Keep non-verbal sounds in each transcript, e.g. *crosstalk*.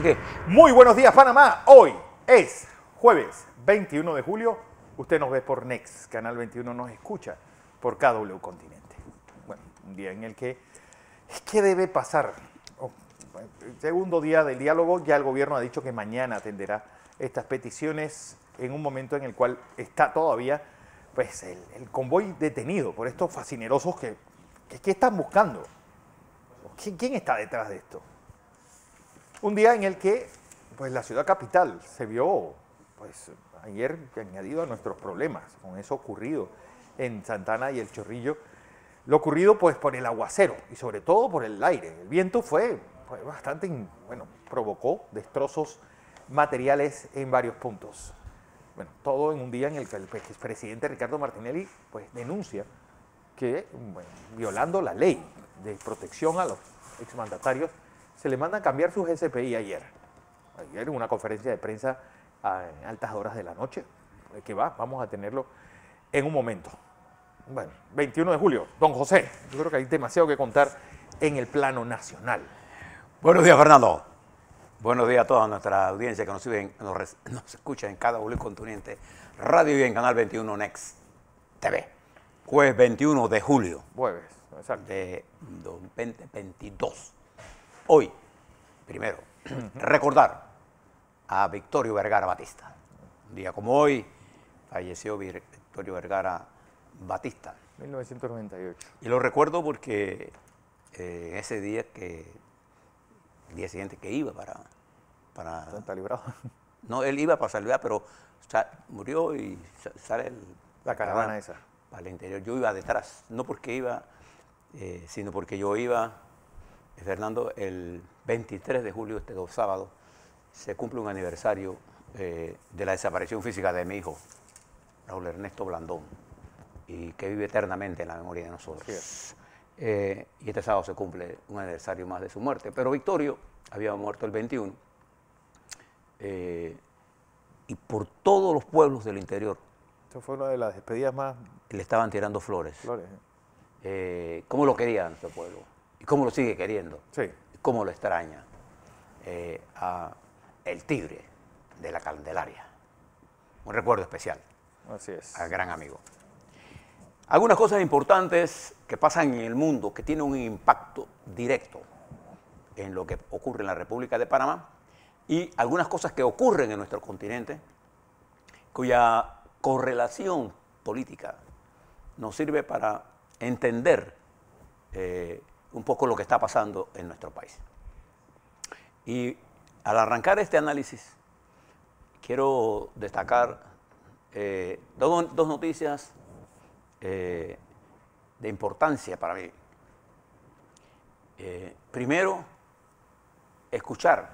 Así que, Muy buenos días, Panamá. Hoy es jueves 21 de julio. Usted nos ve por Next, Canal 21 nos escucha por KW Continente. Bueno, un día en el que, ¿qué debe pasar? Oh, el segundo día del diálogo, ya el gobierno ha dicho que mañana atenderá estas peticiones en un momento en el cual está todavía pues, el, convoy detenido por estos fascinerosos que, que, que están buscando. ¿Quién, quién está detrás de esto? Un día en el que pues, la ciudad capital se vio pues, ayer añadido a nuestros problemas con eso ocurrido en Santana y el Chorrillo. Lo ocurrido pues por el aguacero y sobre todo por el aire. El viento fue, fue bastante, bueno, provocó destrozos materiales en varios puntos. Bueno, todo en un día en el que el presidente Ricardo Martinelli pues denuncia que violando la ley de protección a los exmandatarios, se le manda a cambiar su GCPI ayer. Ayer en una conferencia de prensa a en altas horas de la noche, eh, que va, vamos a tenerlo en un momento. Bueno, 21 de julio, don José, yo creo que hay demasiado que contar en el plano nacional. buenos días, Fernando. Buenos días a toda nuestra audiencia que nos, siguen, nos, nos escucha en cada Bolívar continente, radio y en Canal 21 Next TV. Jueves 21 de julio Jueves, exacto. de 2022. Hoy, primero, recordar a Victorio Vergara Batista. Un día como hoy falleció Victorio Vergara Batista. 1998. Y lo recuerdo porque eh, ese día que, el día siguiente que iba para, para Está librado. no, él iba para salvar, pero murió y sa- sale el- La caravana esa. Para el interior. Yo iba detrás, no porque iba, eh, sino porque yo iba, Fernando, el 23 de julio, este sábado, se cumple un aniversario eh, de la desaparición física de mi hijo, Raúl Ernesto Blandón, y que vive eternamente en la memoria de nosotros. Eh, y este sábado se cumple un aniversario más de su muerte. Pero Victorio había muerto el 21 eh, y por todos los pueblos del interior Esta fue una de las despedidas más le estaban tirando flores. flores. ¿Cómo lo quería nuestro pueblo? ¿Y cómo lo sigue queriendo? Sí. ¿Y ¿Cómo lo extraña? Eh, a el tigre de la Candelaria. Un recuerdo especial Así es. al gran amigo. Algunas cosas importantes que pasan en el mundo que tienen un impacto directo en lo que ocurre en la República de Panamá y algunas cosas que ocurren en nuestro continente cuya correlación política nos sirve para entender eh, un poco lo que está pasando en nuestro país. Y al arrancar este análisis, quiero destacar eh, dos, dos noticias eh, de importancia para mí. Eh, primero, escuchar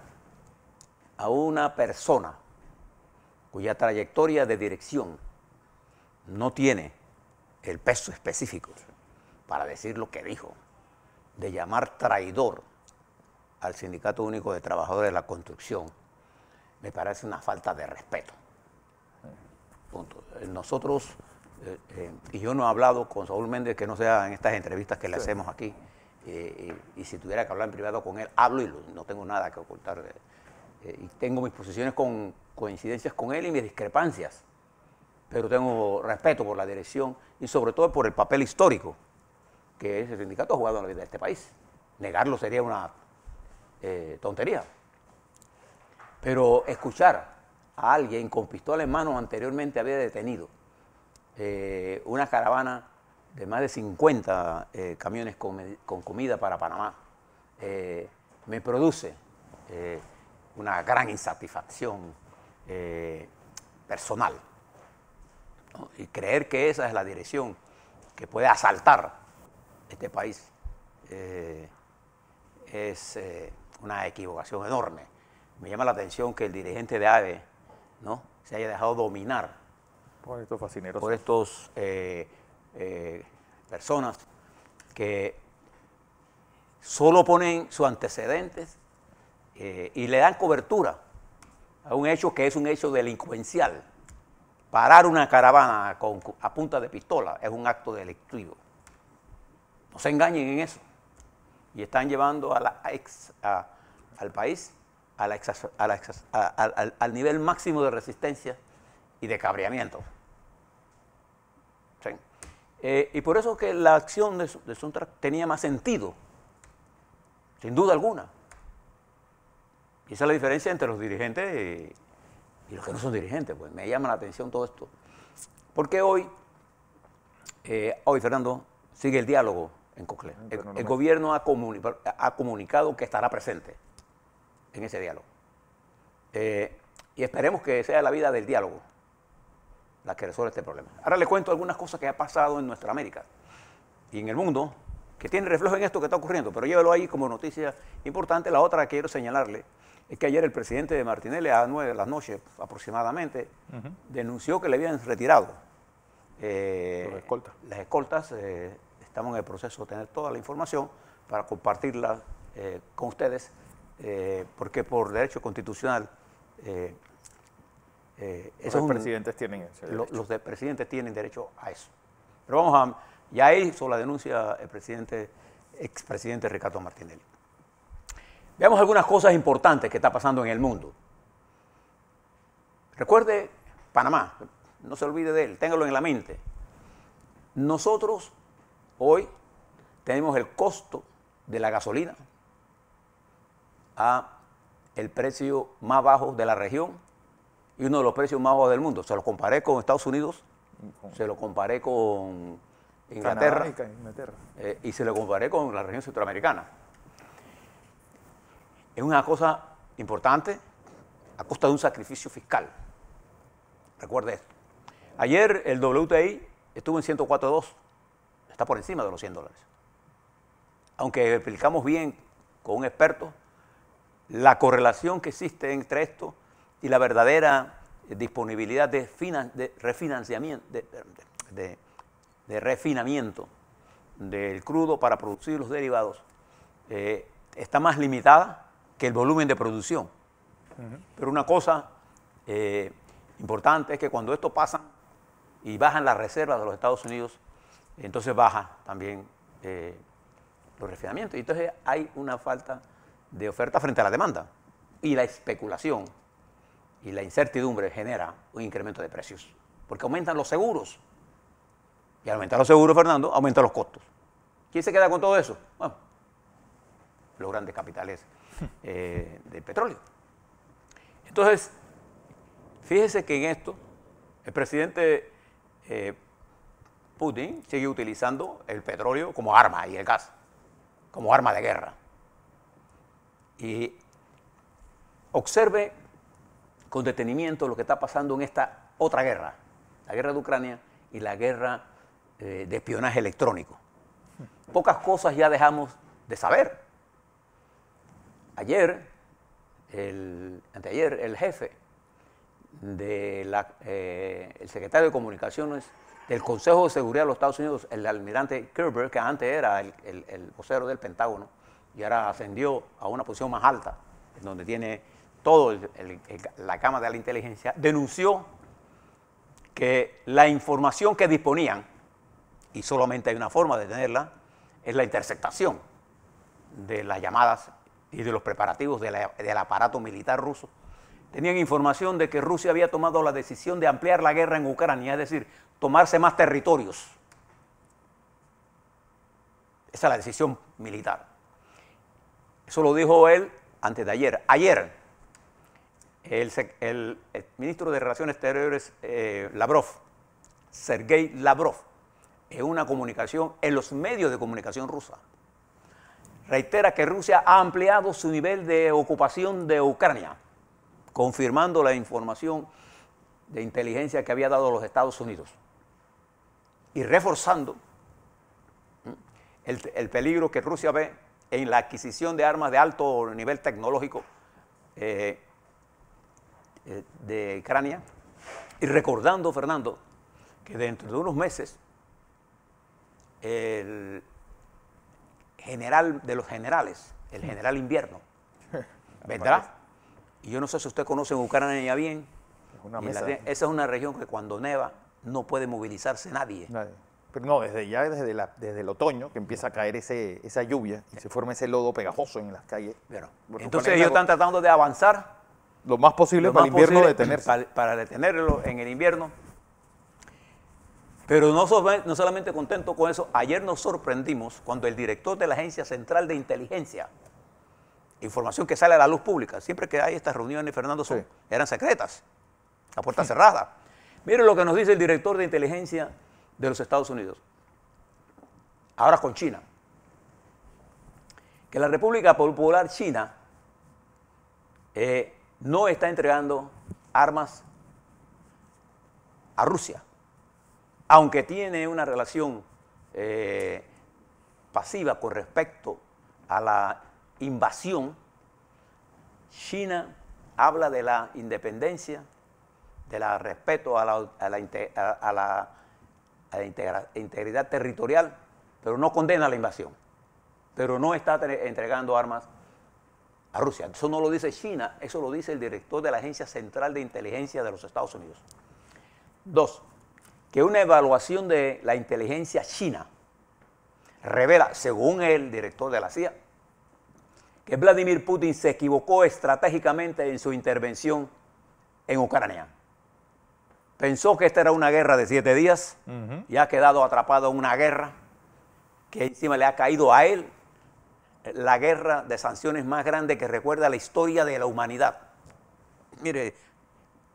a una persona cuya trayectoria de dirección no tiene el peso específico para decir lo que dijo, de llamar traidor al Sindicato Único de Trabajadores de la Construcción, me parece una falta de respeto. Punto. Eh, Nosotros, eh, eh, y yo no he hablado con Saúl Méndez, que no sea en estas entrevistas que le hacemos aquí, eh, y, y si tuviera que hablar en privado con él, hablo y lo- no tengo nada que ocultar. y tengo mis posiciones con coincidencias con él y mis discrepancias, pero tengo respeto por la dirección y sobre todo por el papel histórico que ese sindicato ha jugado en la vida de este país. Negarlo sería una eh, tontería. Pero escuchar a alguien con pistola en mano anteriormente había detenido eh, una caravana de más de 50 eh, camiones con, comida para Panamá, me produce una gran insatisfacción personal. Y creer que esa es la dirección que puede asaltar este país eh, es eh, una equivocación enorme. Me llama la atención que el dirigente de AVE ¿no? se haya dejado dominar Por estos fascineros. por estos eh, personas que solo ponen sus antecedentes y le dan cobertura a un hecho que es un hecho delincuencial. Parar una caravana con, a punta de pistola es un acto delictivo. No se engañen en eso. Y están llevando al país al- nivel máximo de resistencia y de cabreamiento. Eh, y por eso que la acción de, de Sontag tenía más sentido, sin duda alguna. Y esa es la diferencia entre los dirigentes y, y los que no son dirigentes. Pues me llama la atención todo esto. Porque hoy, eh, hoy Fernando, sigue el diálogo en Cocle. El, Pero no el gobierno ha, comuni- ha comunicado que estará presente en ese diálogo. Eh, y esperemos que sea la vida del diálogo la que resuelva este problema. Ahora le cuento algunas cosas que ha pasado en nuestra América y en el mundo que tiene reflejo en esto que está ocurriendo, pero llévelo ahí como noticia importante. La otra que quiero señalarle es que ayer el presidente de Martinelli a las 9 de la noche aproximadamente denunció que le habían retirado eh, escoltas. las escoltas. eh, estamos en el proceso de tener toda la información para compartirla eh, con ustedes, eh, porque por derecho constitucional eh, eh, eso Los es un- presidentes tienen ese lo- los de presidentes tienen derecho a eso. Pero vamos a, ya hizo la denuncia el presidente, expresidente Ricardo Martinelli. Veamos algunas cosas importantes que está pasando en el mundo. Recuerde Panamá, no se olvide de él, téngalo en la mente. Nosotros hoy tenemos el costo de la gasolina a el precio más bajo de la región y uno de los precios más bajos del mundo. Se lo comparé con Estados Unidos, se lo comparé con Inglaterra. eh, y se lo comparé con la región centroamericana. Es una cosa importante a costa de un sacrificio fiscal. Recuerde esto. Ayer el WTI estuvo en 104.2, está por encima de los 100 dólares. Aunque explicamos bien con un experto la correlación que existe entre esto y la verdadera disponibilidad de, finan- de refinanciamiento, de, de- de refinamiento del crudo para producir los derivados, eh, está más limitada que el volumen de producción. Pero una cosa eh, importante es que cuando esto pasa y bajan las reservas de los Estados Unidos, entonces baja también eh, los refinamientos. Y entonces hay una falta de oferta frente a la demanda. Y la especulación y la incertidumbre genera un incremento de precios, porque aumentan los seguros. Y al aumentar los seguros, Fernando, aumentan los costos. ¿Quién se queda con todo eso? Bueno, los grandes capitales *laughs* eh, del petróleo. Entonces, fíjese que en esto el presidente eh, Putin sigue utilizando el petróleo como arma y el gas, como arma de guerra. Y observe con detenimiento lo que está pasando en esta otra guerra, la guerra de Ucrania y la guerra eh, de espionaje electrónico. Pocas cosas ya dejamos de saber. Ayer, anteayer, el jefe del el secretario de Comunicaciones del Consejo de Seguridad de los Estados Unidos, el almirante Kerber, que antes era el, el- el vocero del Pentágono y ahora ascendió a una posición más alta, donde tiene todo la cama de la inteligencia, denunció que la información que disponían, y solamente hay una forma de tenerla, es la interceptación de las llamadas y de los preparativos del aparato militar ruso, tenían información de que Rusia había tomado la decisión de ampliar la guerra en Ucrania, es decir, tomarse más territorios. Esa es la decisión militar. Eso lo dijo él antes de ayer. Ayer, el, ministro de Relaciones Exteriores, eh, Lavrov, Sergei Lavrov, en una comunicación en los medios de comunicación rusa, reitera que Rusia ha ampliado su nivel de ocupación de Ucrania, confirmando la información de inteligencia que había dado los Estados Unidos y reforzando el, el peligro que Rusia ve en la adquisición de armas de alto nivel tecnológico eh, eh, de Ucrania y recordando, Fernando, que dentro de unos meses el general de los generales, el general invierno, *laughs* vendrá. Y yo no sé si usted conoce Ucrania bien. Es una la mesa. tiene- esa es una región que cuando neva no puede movilizarse nadie. Nadie. Pero no, desde ya, desde, la, desde el otoño, que empieza a caer ese, esa lluvia y se forma ese lodo pegajoso en las calles. Bueno, entonces ellos están tratando de avanzar Lo más posible lo para más el invierno posible detenerse. Para, para detenerlo en el invierno. Pero no, solamente- no solamente contento con eso, ayer nos sorprendimos cuando el director de la Agencia Central de Inteligencia, información que sale a la luz pública, siempre que hay estas reuniones, Fernando, son- Sí. eran secretas, a puerta cerrada. Mire lo que nos dice el director de inteligencia de los Estados Unidos, ahora con China, que la República Popular China eh, no está entregando armas a Rusia, aunque tiene una relación eh, pasiva con respecto a la invasión, China habla de la independencia, de la respeto a la, a la integridad territorial, pero no condena la invasión, pero no está tre- entregando armas a Rusia. Eso no lo dice China, eso lo dice el director de la Agencia Central de Inteligencia de los Estados Unidos. Dos, que una evaluación de la inteligencia china revela, según el director de la CIA, que Vladimir Putin se equivocó estratégicamente en su intervención en Ucrania. Pensó que esta era una guerra de siete días y ha quedado atrapado en una guerra que encima le ha caído a él la guerra de sanciones más grande que recuerda la historia de la humanidad. Mire,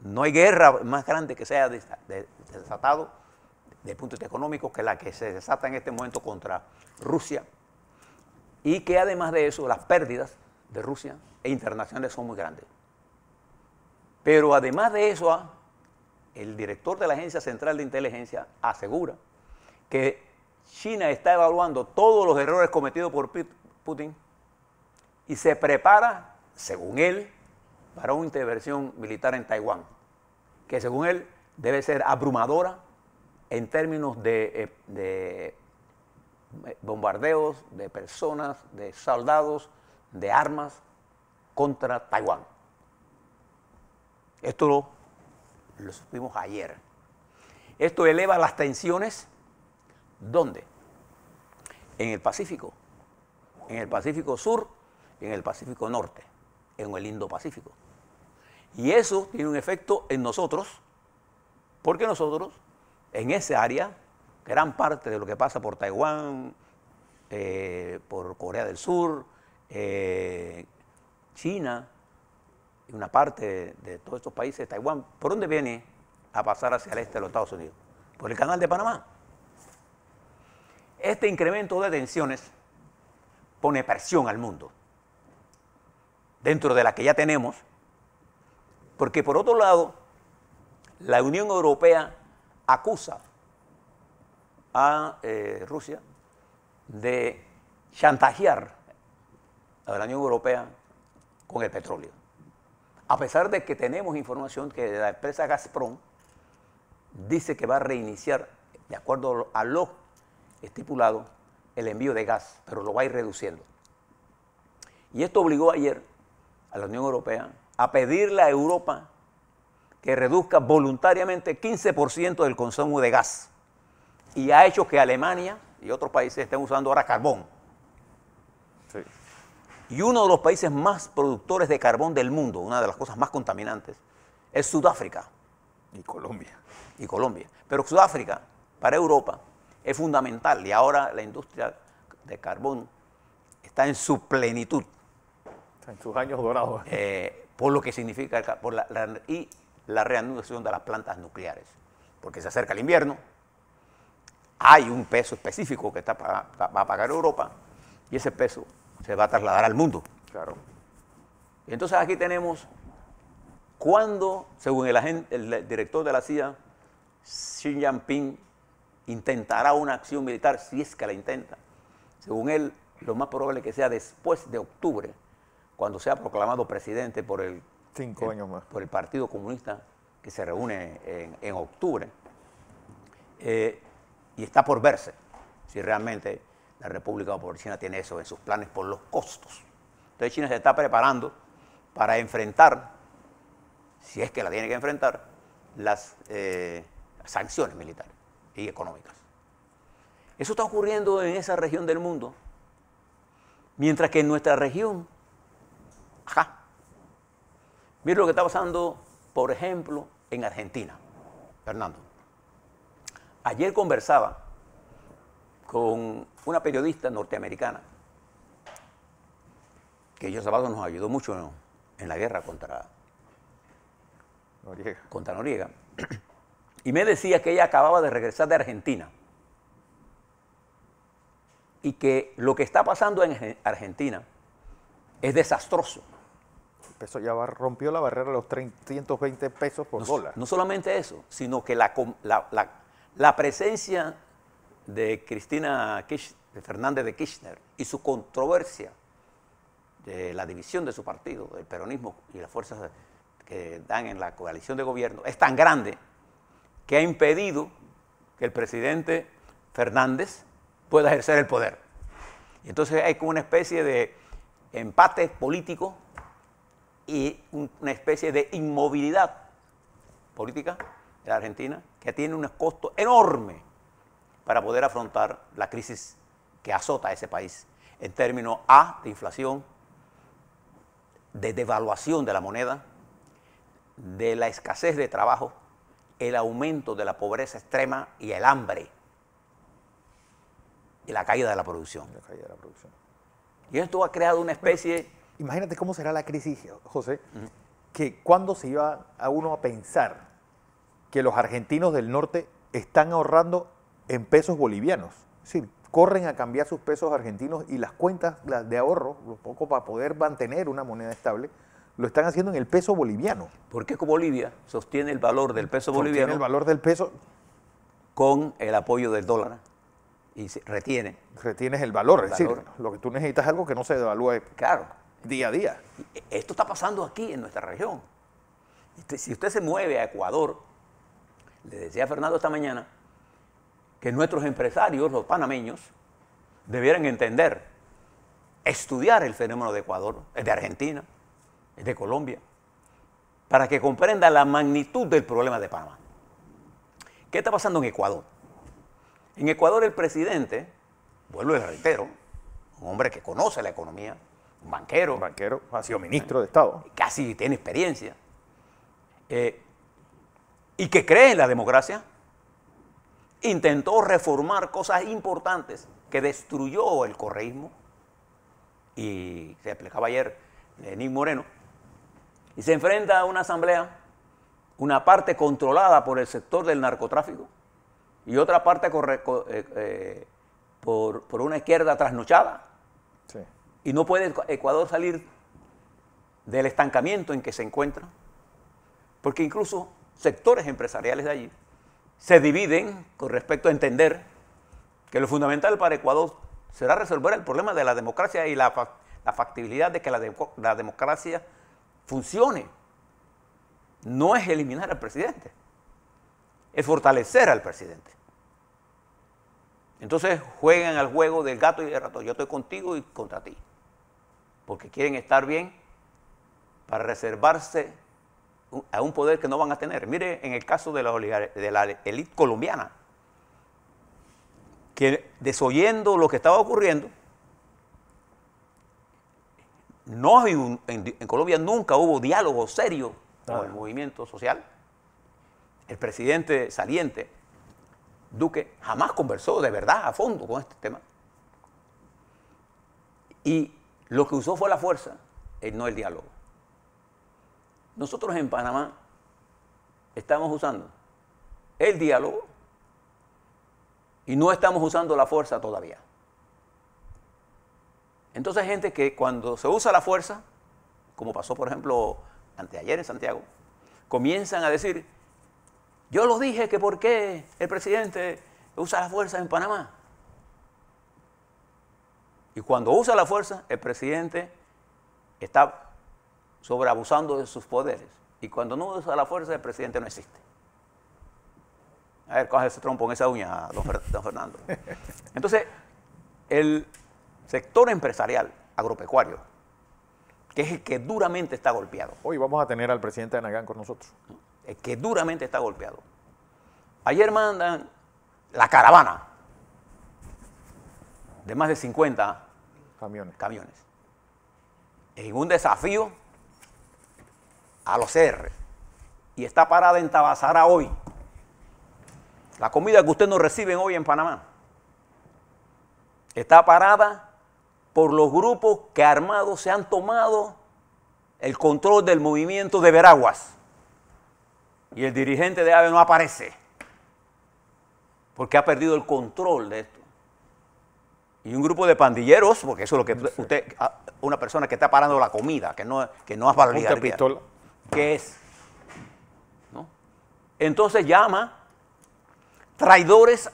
no hay guerra más grande que se haya desa- de- desatado de punto de vista económico que la que se desata en este momento contra Rusia y que además de eso las pérdidas de Rusia e internacionales son muy grandes. Pero además de eso, el director de la Agencia Central de Inteligencia asegura que China está evaluando todos los errores cometidos por Put- Putin y se prepara, según él, para una intervención militar en Taiwán, que según él debe ser abrumadora en términos de, eh, de eh, bombardeos de personas, de soldados, de armas contra Taiwán. Esto lo, lo supimos ayer. Esto eleva las tensiones, ¿dónde? En el Pacífico, en el Pacífico Sur en el Pacífico Norte, en el Indo-Pacífico. Y eso tiene un efecto en nosotros, porque nosotros, en esa área, gran parte de lo que pasa por Taiwán, eh, por Corea del Sur, eh, China, y una parte de todos estos países, Taiwán, ¿por dónde viene a pasar hacia el este de los Estados Unidos? Por el canal de Panamá. Este incremento de tensiones pone presión al mundo, dentro de la que ya tenemos, porque por otro lado, la Unión Europea acusa a eh, Rusia de chantajear a la Unión Europea con el petróleo. A pesar de que tenemos información que la empresa Gazprom dice que va a reiniciar, de acuerdo a lo estipulado, el envío de gas, pero lo va a ir reduciendo. Y esto obligó ayer a la Unión Europea a pedirle a Europa que reduzca voluntariamente 15% del consumo de gas. Y ha hecho que Alemania y otros países estén usando ahora carbón. Sí. Y uno de los países más productores de carbón del mundo, una de las cosas más contaminantes, es Sudáfrica Y Colombia. y Colombia. Pero Sudáfrica, para Europa, es fundamental y ahora la industria de carbón está en su plenitud, En sus años dorados. eh, por lo que significa el por la, la- y la reanudación de las plantas nucleares. Porque se acerca el invierno, hay un peso específico que está va a pagar Europa y ese peso se va a trasladar al mundo. Claro. Y entonces aquí tenemos cuando, según el, agen- el director de la CIA, Xi Jinping intentará una acción militar, si es que la intenta. Según él, lo más probable es que sea después de octubre, cuando sea proclamado presidente por el, Cinco años más. por el Partido Comunista que se reúne en, en octubre. Eh, y está por verse si realmente la República Popular China tiene eso en sus planes por los costos. Entonces China se está preparando para enfrentar, si es que la tiene que enfrentar, las eh, sanciones militares y económicas. Eso está ocurriendo en esa región del mundo. Mientras que en nuestra región, ajá. Mira lo que está pasando, por ejemplo, en Argentina. Fernando. Ayer conversaba con una periodista norteamericana que ellos sábado nos ayudó mucho en la guerra contra Noriega. contra Noriega. Y me decía que ella acababa de regresar de Argentina. Y que lo que está pasando en Argentina es desastroso. El peso ya rompió la barrera de los 320 pesos por No, dólar. no solamente eso, sino que la- la- la presencia de Cristina Fernández de Kirchner y su controversia de la división de su partido, del peronismo y las fuerzas que dan en la coalición de gobierno, es tan grande que ha impedido que el presidente Fernández pueda ejercer el poder. Y entonces hay como una especie de empate político y un- una especie de inmovilidad política de la Argentina que tiene un costo enorme para poder afrontar la crisis que azota a ese país en términos A de inflación, de devaluación de la moneda, de la escasez de trabajo, el aumento de la pobreza extrema y el hambre y la caída de la producción. La caída de la producción. Y esto ha creado una especie Imagínate cómo será la crisis, José, que cuando se iba a uno a pensar que los argentinos del norte están ahorrando en pesos bolivianos. Es decir, corren a cambiar sus pesos argentinos y las cuentas las de ahorro, un poco para poder mantener una moneda estable, lo están haciendo en el peso boliviano. porque Bolivia sostiene el valor del peso Sostiene boliviano el valor del peso, con el apoyo del dólar y se retiene. retienes el valor. Es Valor. decir, lo que tú necesitas es algo que no se devalúe Claro, día a día. esto está pasando aquí en nuestra región. Usted- Si usted se mueve a Ecuador, le decía a Fernando esta mañana, que nuestros empresarios, los panameños, debieran entender, estudiar el fenómeno de Ecuador, el de Argentina, el de Colombia, para que comprenda la magnitud del problema de Panamá. ¿Qué está pasando en Ecuador? En Ecuador el presidente, vuelvo y reitero, un hombre que conoce la economía, un banquero, Un banquero ha sido ministro de Estado. casi tiene experiencia, eh, y que cree en la democracia, intentó reformar cosas importantes que destruyó el correísmo, y se explicaba ayer Lenín Moreno, y se enfrenta a una asamblea, una parte controlada por el sector del narcotráfico y otra parte corre- eh, eh, por, por una izquierda trasnochada, Sí. y no puede Ecuador salir del estancamiento en que se encuentra, porque incluso sectores empresariales de allí se dividen con respecto a entender que lo fundamental para Ecuador será resolver el problema de la democracia y la, fa- la factibilidad de que la, la democracia funcione. No es eliminar al presidente, es fortalecer al presidente. Entonces juegan al juego del gato y del ratón. Yo estoy contigo y contra ti. Porque quieren estar bien para reservarse a un poder que no van a tener. Mire en el caso de la, de la élite colombiana, que desoyendo lo que estaba ocurriendo, no hay un- en, en Colombia nunca hubo diálogo serio con el movimiento social. El presidente saliente, Duque, jamás conversó de verdad a fondo con este tema. Y lo que usó fue la fuerza, y no el diálogo. Nosotros en Panamá estamos usando el diálogo y no estamos usando la fuerza todavía. Entonces gente que cuando se usa la fuerza, como pasó por ejemplo anteayer en Santiago, comienzan a decir, yo lo dije que por qué el presidente usa la fuerza en Panamá. Y cuando usa la fuerza, el presidente está sobreabusando de sus poderes. Y cuando no usa la fuerza, el presidente no existe. A ver, coge ese trompo en esa uña, don, Fer- don Fernando. *laughs* Entonces, el sector empresarial agropecuario, que es el que duramente está golpeado, Hoy vamos a tener al presidente de Anagán con nosotros. el que duramente está golpeado. Ayer mandan la caravana de más de 50 Camiones. camiones. En un desafío a los CR. Y está parada en Tabasara hoy. La comida que ustedes no reciben hoy en Panamá. Está parada por los grupos que armados se han tomado el control del movimiento de Veraguas. Y el dirigente de AVE no aparece. Porque ha perdido el control de esto. Y un grupo de pandilleros, porque eso es lo que usted, una persona que está parando la comida, que no, que no es oligarquía. pistola. ¿Qué es? ¿No? Entonces llama traidores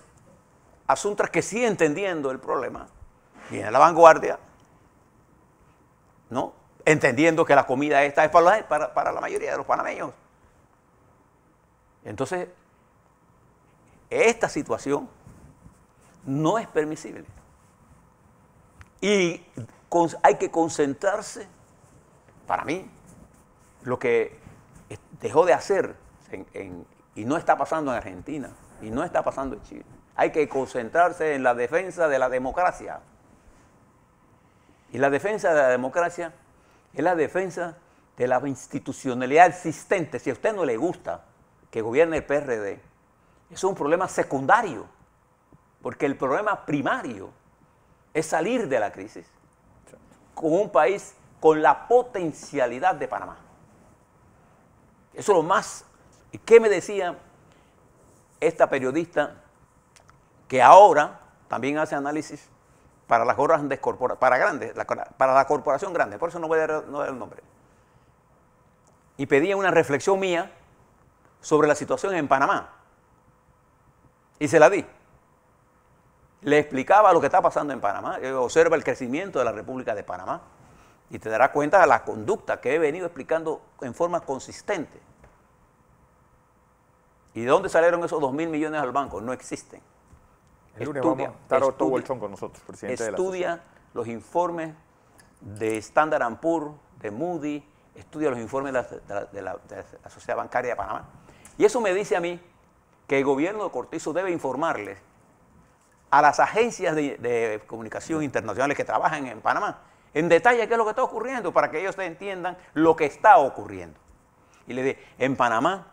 asuntos que sí entendiendo el problema. Viene la vanguardia, ¿no? Entendiendo que la comida esta es para la, mayoría de los panameños. Entonces, esta situación no es permisible. Y hay que concentrarse, para mí, lo que dejó de hacer y no está pasando en Argentina y no está pasando en Chile. Hay que concentrarse en la defensa de la democracia. Y la defensa de la democracia es la defensa de la institucionalidad existente. Si a usted no le gusta que gobierne el PRD, es un problema secundario, porque el problema primario es salir de la crisis con un país con la potencialidad de Panamá. Eso es lo más. ¿Y ¿Qué me decía esta periodista que ahora también hace análisis para las grandes para grandes, para la corporación grande, por eso no voy a dar, no voy a dar el nombre. Y pedía una reflexión mía sobre la situación en Panamá. Y se la di. Le explicaba lo que está pasando en Panamá. Eh, Observa el crecimiento de la República de Panamá y te darás cuenta de la conducta que he venido explicando en forma consistente. ¿Y de dónde salieron esos dos mil millones al banco? No existen. El lunes Estudia, vamos a estar Otto estudia, con nosotros, presidente de la Estudia los informes de Standard Poor's, de Moody, estudia los informes de la, de la- de la- de la Sociedad Bancaria de Panamá. Y eso me dice a mí que el gobierno de Cortizo debe informarles a las agencias de, de comunicación internacionales que trabajan en Panamá en detalle qué es lo que está ocurriendo para que ellos entiendan lo que está ocurriendo. Y le dije, en Panamá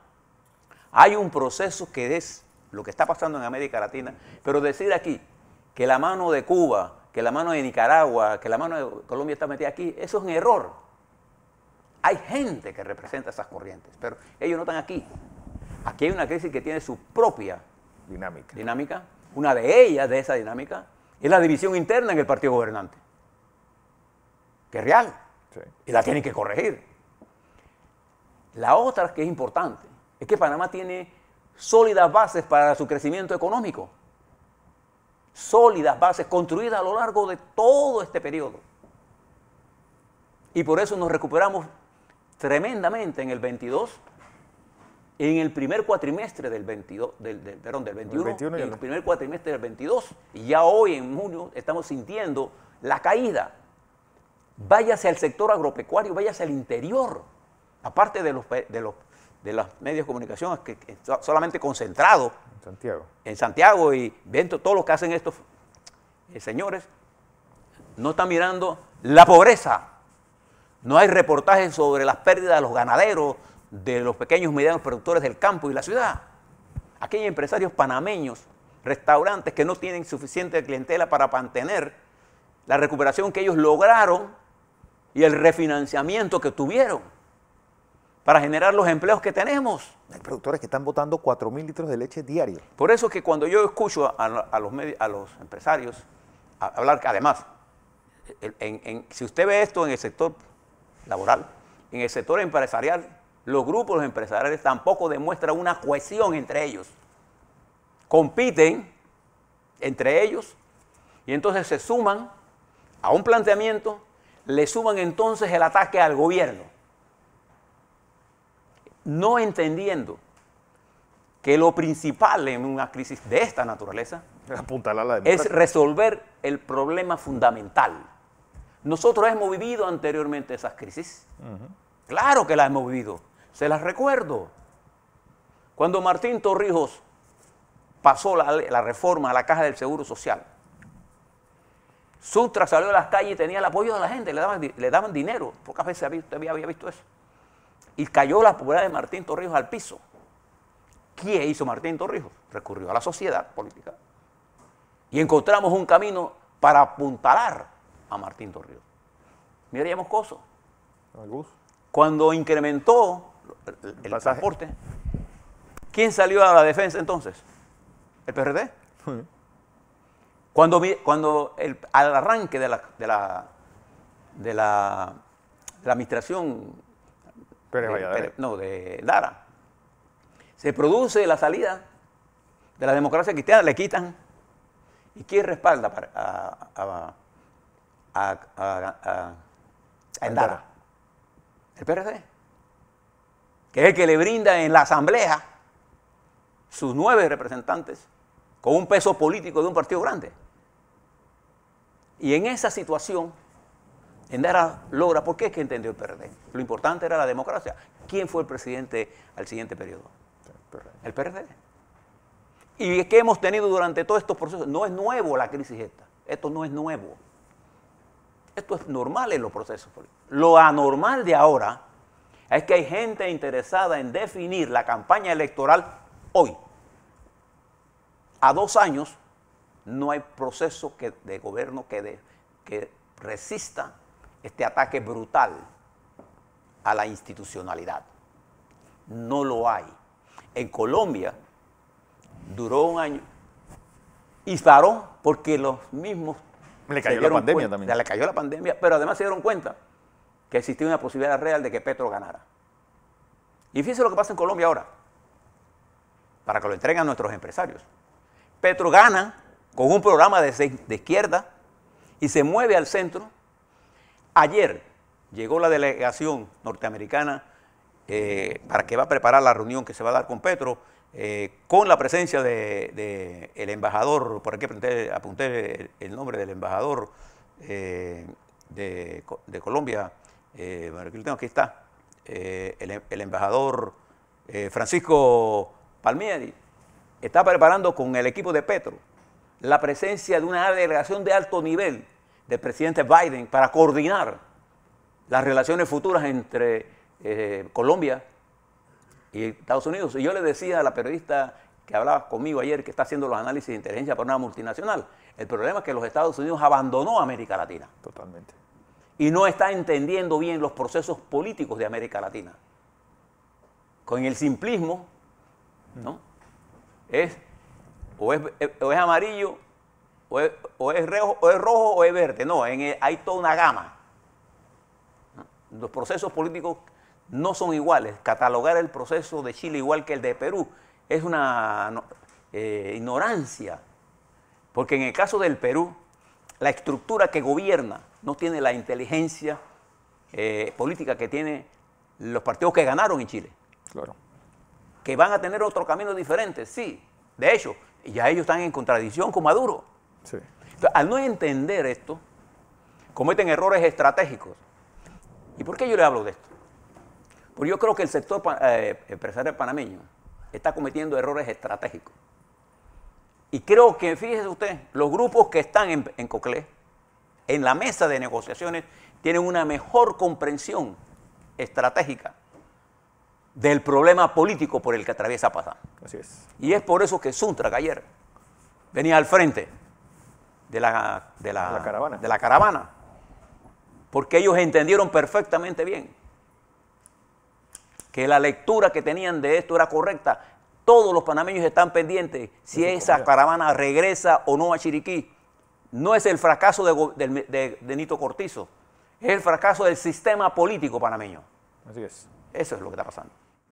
hay un proceso que es lo que está pasando en América Latina, pero decir aquí que la mano de Cuba, que la mano de Nicaragua, que la mano de Colombia está metida aquí, eso es un error. Hay gente que representa esas corrientes, pero ellos no están aquí. Aquí hay una crisis que tiene su propia Dinámica. dinámica. Una de ellas, de esa dinámica, es la división interna en el partido gobernante, que es real Sí. y la tienen que corregir. La otra que es importante es que Panamá tiene sólidas bases para su crecimiento económico. Sólidas bases construidas a lo largo de todo este periodo. Y por eso nos recuperamos tremendamente en el 22, en el primer cuatrimestre del 22, del, del- perdón, del 21, 21 y ya en el primer cuatrimestre del 22. Y ya hoy, en junio, estamos sintiendo la caída váyase al sector agropecuario, váyase al interior, aparte de los, de los, de los medios de comunicación que, que so- solamente concentrados Santiago. en Santiago y viendo todo lo que hacen estos eh, señores, no están mirando la pobreza. No hay reportajes sobre las pérdidas de los ganaderos, de los pequeños y medianos productores del campo y la ciudad. Aquí hay empresarios panameños, restaurantes que no tienen suficiente clientela para mantener la recuperación que ellos lograron y el refinanciamiento que tuvieron para generar los empleos que tenemos. Hay productores que están botando 4 mil litros de leche diario. Por eso que cuando yo escucho a, a los, a los empresarios a- hablar, además, en- en- en- si usted ve esto en el sector laboral, en el sector empresarial, los grupos empresariales tampoco demuestran una cohesión entre ellos. Compiten entre ellos y entonces se suman a un planteamiento, le suman entonces el ataque al gobierno, no entendiendo que lo principal en una crisis de esta naturaleza la es resolver el problema fundamental. Nosotros hemos vivido anteriormente esas crisis. Claro que las hemos vivido. Se las recuerdo. Cuando Martín Torrijos pasó la, la reforma a la caja del Seguro Social, Sutra salió a las calles y tenía el apoyo de la gente, le daban, le daban dinero. Pocas veces había, había visto eso. Y cayó la popularidad de Martín Torrijos al piso. ¿Qué hizo Martín Torrijos? Recurrió a la sociedad política. Y encontramos un camino para apuntalar a Martín Torrijos. Mira, ya Moscoso. Cuando incrementó el, el transporte, ¿quién salió a la defensa entonces? ¿El PRD? Cuando, cuando el, al arranque de la, de la, de la, administración de, no, de Lara, se produce la salida de la democracia cristiana, le quitan. ¿Y quién respalda a, a, a, Endara? El PRD, que es el que le brinda en la asamblea sus nueve representantes con un peso político de un partido grande. Y en esa situación, Endara logra, ¿por qué es que entendió el PRD? Lo importante era la democracia. ¿Quién fue el presidente al siguiente periodo? El PRD. Y es que hemos tenido durante todos estos procesos, no es nuevo la crisis esta, esto no es nuevo. Esto es normal en los procesos políticos. Lo anormal de ahora es que hay gente interesada en definir la campaña electoral hoy. A dos años no hay proceso que, de gobierno que, que resista este ataque brutal a la institucionalidad. No lo hay. En Colombia duró un año y paró porque los mismos... Le cayó la pandemia también. Le cayó la pandemia, pero además se dieron cuenta que existía una posibilidad real de que Petro ganara. Y fíjense lo que pasa en Colombia ahora, para que lo entreguen a nuestros empresarios. Petro gana con un programa de, izquierda y se mueve al centro. Ayer llegó la delegación norteamericana eh, para que va a preparar la reunión que se va a dar con Petro, eh, con la presencia del de, embajador, por aquí apunté, el, nombre del embajador eh, de, Colombia, aquí está, el, el, embajador Francisco Palmieri, está preparando con el equipo de Petro la presencia de una delegación de alto nivel del presidente Biden para coordinar las relaciones futuras entre eh, Colombia y Estados Unidos. Y yo le decía a la periodista que hablaba conmigo ayer, que está haciendo los análisis de inteligencia para una multinacional, el problema es que los Estados Unidos abandonó América Latina. Totalmente. Y no está entendiendo bien los procesos políticos de América Latina. Con el simplismo, ¿no? Es o es, amarillo, o es, rojo, o es rojo o es verde. No, en hay toda una gama. Los procesos políticos no son iguales. Catalogar el proceso de Chile igual que el de Perú es una eh, ignorancia. Porque en el caso del Perú, la estructura que gobierna no tiene la inteligencia eh, política que tienen los partidos que ganaron en Chile. Claro. Que van a tener otro camino diferente, sí. De hecho, y ya ellos están en contradicción con Maduro. al no entender esto, cometen errores estratégicos. ¿Y por qué yo le hablo de esto? Porque yo creo que el sector eh, empresarial panameño está cometiendo errores estratégicos. Y creo que, fíjese usted, los grupos que están en, en Coclé, en la mesa de negociaciones, tienen una mejor comprensión estratégica del problema político por el que atraviesa Pazán. Así es. Y es por eso que Suntra ayer venía al frente de la, de la, caravana. de la caravana, porque ellos entendieron perfectamente bien que la lectura que tenían de esto era correcta. Todos los panameños están pendientes si esa caravana regresa o no a Chiriquí. No es el fracaso de, de Nito Cortizo, es el fracaso del sistema político panameño. Así es. Eso es lo que está pasando.